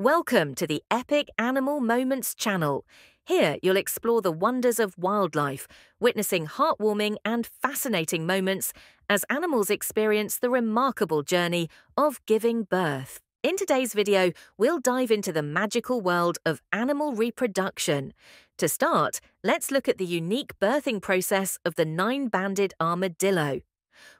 Welcome to the Epic Animal Moments channel. Here you'll explore the wonders of wildlife, witnessing heartwarming and fascinating moments as animals experience the remarkable journey of giving birth. In today's video, we'll dive into the magical world of animal reproduction. To start, let's look at the unique birthing process of the nine-banded armadillo.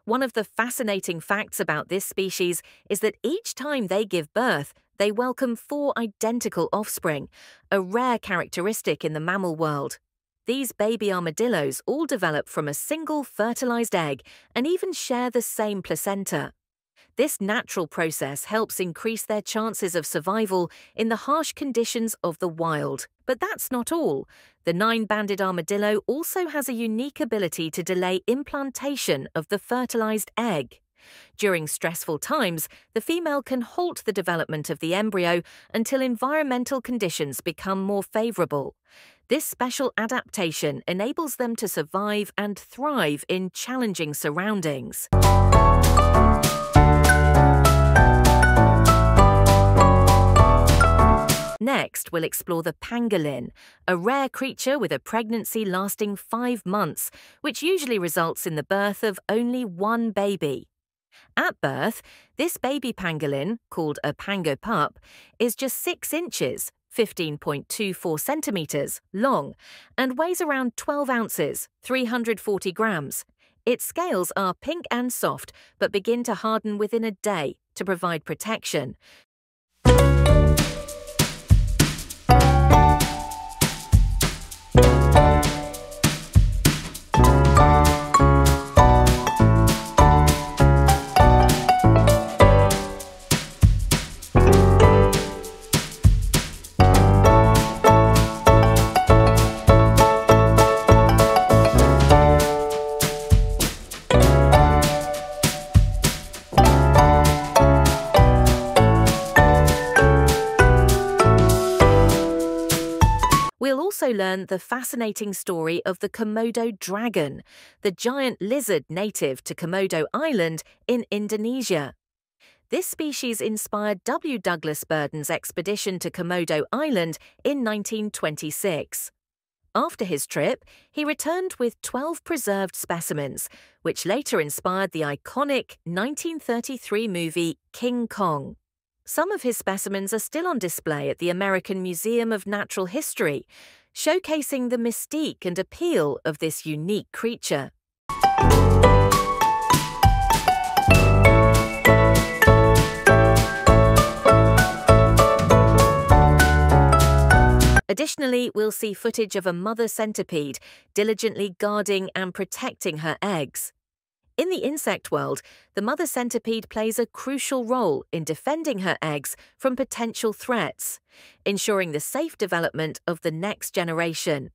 One of the fascinating facts about this species is that each time they give birth, they welcome four identical offspring, a rare characteristic in the mammal world. These baby armadillos all develop from a single fertilized egg and even share the same placenta. This natural process helps increase their chances of survival in the harsh conditions of the wild. But that's not all. The nine-banded armadillo also has a unique ability to delay implantation of the fertilized egg. During stressful times, the female can halt the development of the embryo until environmental conditions become more favorable. This special adaptation enables them to survive and thrive in challenging surroundings. Next, we'll explore the pangolin, a rare creature with a pregnancy lasting five months, which usually results in the birth of only one baby. At birth, this baby pangolin, called a pango pup, is just 6 inches, 15.24 centimetres, long and weighs around 12 ounces, 340 grams. Its scales are pink and soft, but begin to harden within a day to provide protection, learn the fascinating story of the Komodo dragon, the giant lizard native to Komodo Island in Indonesia. This species inspired W. Douglas Burden's expedition to Komodo Island in 1926. After his trip, he returned with 12 preserved specimens, which later inspired the iconic 1933 movie King Kong. Some of his specimens are still on display at the American Museum of Natural History, showcasing the mystique and appeal of this unique creature. Additionally, we'll see footage of a mother centipede diligently guarding and protecting her eggs. In the insect world, the mother centipede plays a crucial role in defending her eggs from potential threats, ensuring the safe development of the next generation.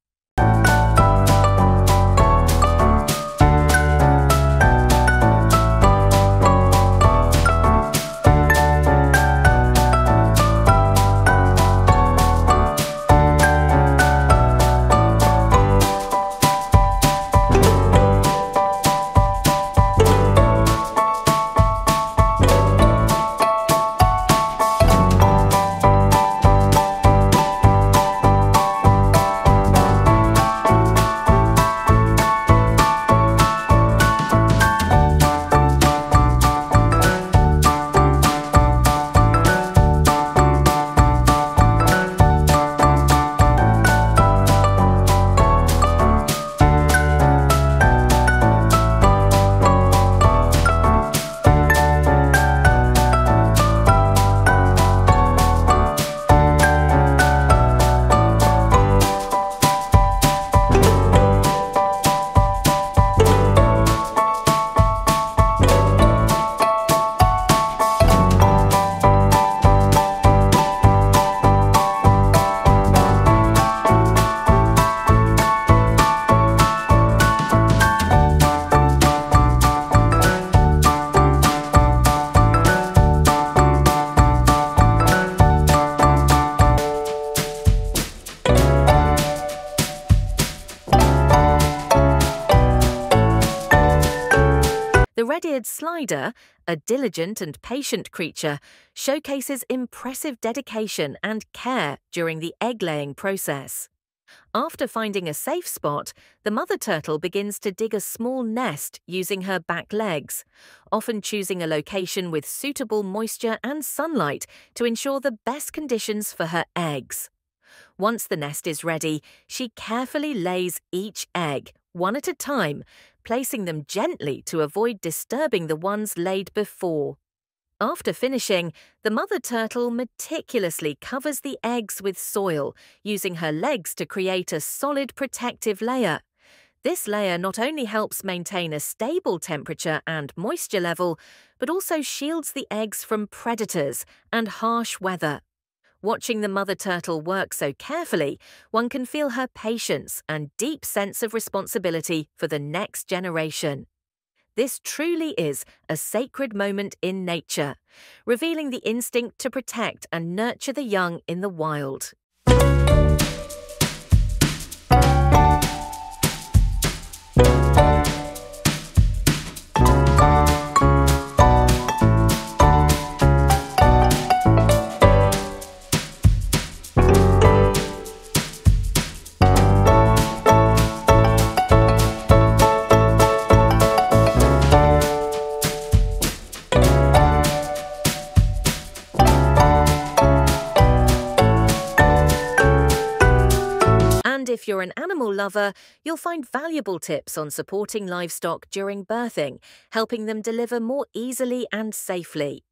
Red-eared slider, a diligent and patient creature, showcases impressive dedication and care during the egg-laying process. After finding a safe spot, the mother turtle begins to dig a small nest using her back legs, often choosing a location with suitable moisture and sunlight to ensure the best conditions for her eggs. Once the nest is ready, she carefully lays each egg, one at a time, placing them gently to avoid disturbing the ones laid before. After finishing, the mother turtle meticulously covers the eggs with soil, using her legs to create a solid protective layer. This layer not only helps maintain a stable temperature and moisture level, but also shields the eggs from predators and harsh weather. Watching the mother turtle work so carefully, one can feel her patience and deep sense of responsibility for the next generation. This truly is a sacred moment in nature, revealing the instinct to protect and nurture the young in the wild. If you're an animal lover, you'll find valuable tips on supporting livestock during birthing, helping them deliver more easily and safely.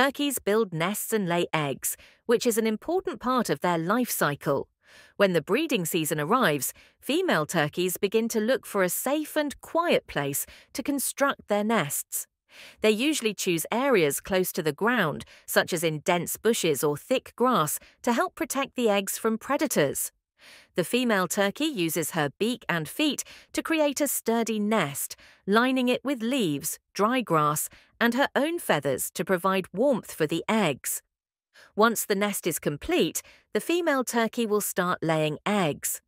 Turkeys build nests and lay eggs, which is an important part of their life cycle. When the breeding season arrives, female turkeys begin to look for a safe and quiet place to construct their nests. They usually choose areas close to the ground, such as in dense bushes or thick grass, to help protect the eggs from predators. The female turkey uses her beak and feet to create a sturdy nest, lining it with leaves, dry grass, and her own feathers to provide warmth for the eggs. Once the nest is complete, the female turkey will start laying eggs.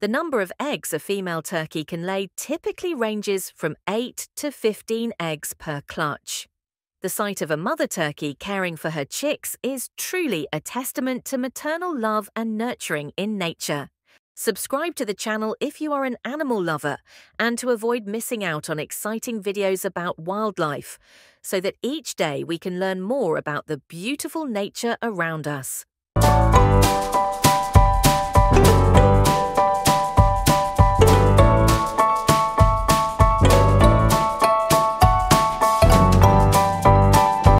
The number of eggs a female turkey can lay typically ranges from 8 to 15 eggs per clutch. The sight of a mother turkey caring for her chicks is truly a testament to maternal love and nurturing in nature. Subscribe to the channel if you are an animal lover and to avoid missing out on exciting videos about wildlife, so that each day we can learn more about the beautiful nature around us.